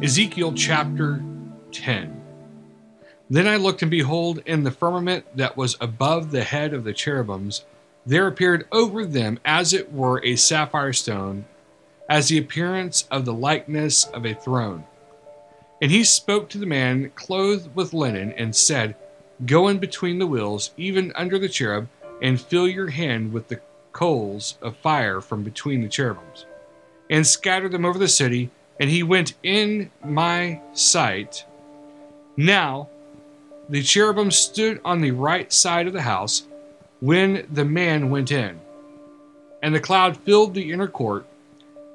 Ezekiel chapter 10. Then I looked, and behold, in the firmament that was above the head of the cherubims, there appeared over them as it were a sapphire stone, as the appearance of the likeness of a throne. And he spoke to the man clothed with linen, and said, Go in between the wheels, even under the cherub, and fill your hand with the coals of fire from between the cherubims, and scatter them over the city. And he went in my sight. Now the cherubim stood on the right side of the house when the man went in, and the cloud filled the inner court.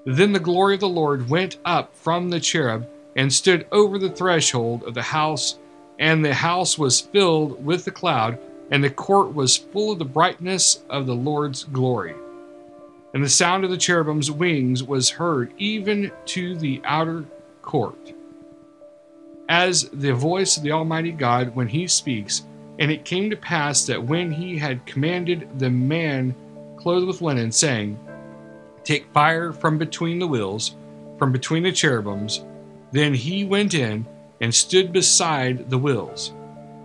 Then the glory of the Lord went up from the cherub and stood over the threshold of the house, and the house was filled with the cloud, and the court was full of the brightness of the Lord's glory. And the sound of the cherubim's wings was heard even to the outer court, as the voice of the Almighty God when he speaks. And it came to pass that when he had commanded the man clothed with linen, saying, Take fire from between the wheels, from between the cherubims, then he went in and stood beside the wheels.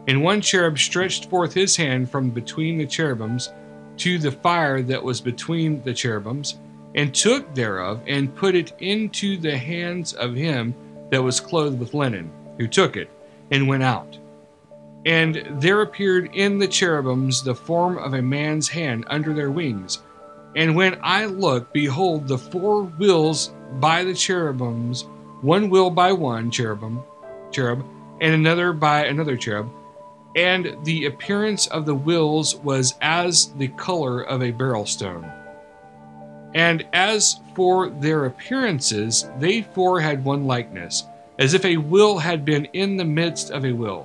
And one cherub stretched forth his hand from between the cherubims to the fire that was between the cherubims, and took thereof, and put it into the hands of him that was clothed with linen, who took it, and went out. And there appeared in the cherubims the form of a man's hand under their wings. And when I looked, behold, the four wheels by the cherubims, one wheel by one cherubim, cherub, and another by another cherub, and the appearance of the wheels was as the color of a beryl stone. And as for their appearances, they four had one likeness, as if a will had been in the midst of a will.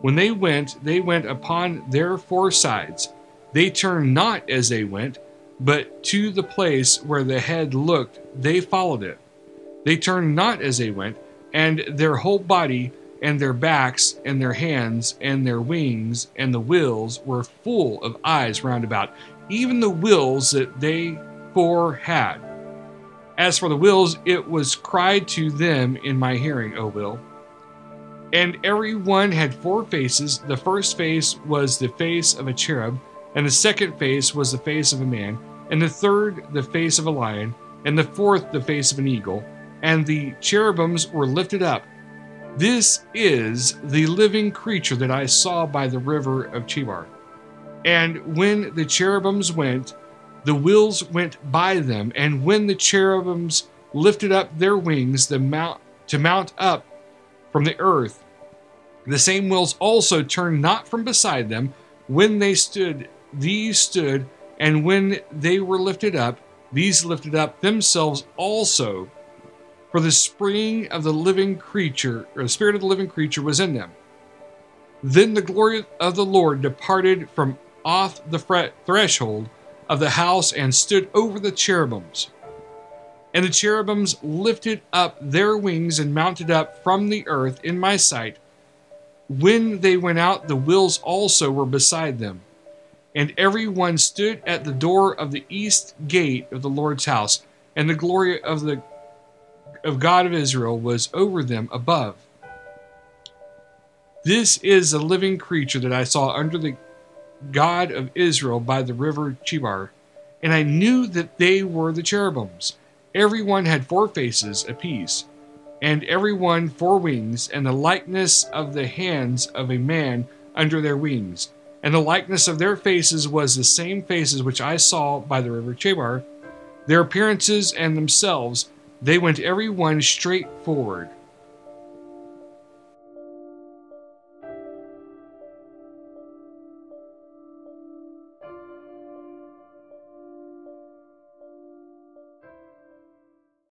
When they went, they went upon their four sides. They turned not as they went, but to the place where the head looked, they followed it. They turned not as they went, and their whole body, and their backs, and their hands, and their wings, and the wheels were full of eyes round about, even the wheels that they four had. As for the wheels, it was cried to them in my hearing, O will. And every one had four faces. The first face was the face of a cherub, and the second face was the face of a man, and the third the face of a lion, and the fourth the face of an eagle, and the cherubims were lifted up. This is the living creature that I saw by the river of Chebar. And when the cherubims went, the wheels went by them, and when the cherubims lifted up their wings the mount, to mount up from the earth, the same wheels also turned not from beside them. When they stood, these stood, and when they were lifted up, these lifted up themselves also. For the spring of the living creature, or the spirit of the living creature, was in them. Then the glory of the Lord departed from off the threshold of the house and stood over the cherubims. And the cherubims lifted up their wings and mounted up from the earth in my sight. When they went out, the wheels also were beside them. And every one stood at the door of the east gate of the Lord's house, and the glory of the of God of Israel was over them above. This is the living creature that I saw under the God of Israel by the river Chebar, and I knew that they were the cherubims. Every one had four faces apiece, and every one four wings, and the likeness of the hands of a man under their wings. And the likeness of their faces was the same faces which I saw by the river Chebar. Their appearances and themselves, they went every one straight forward.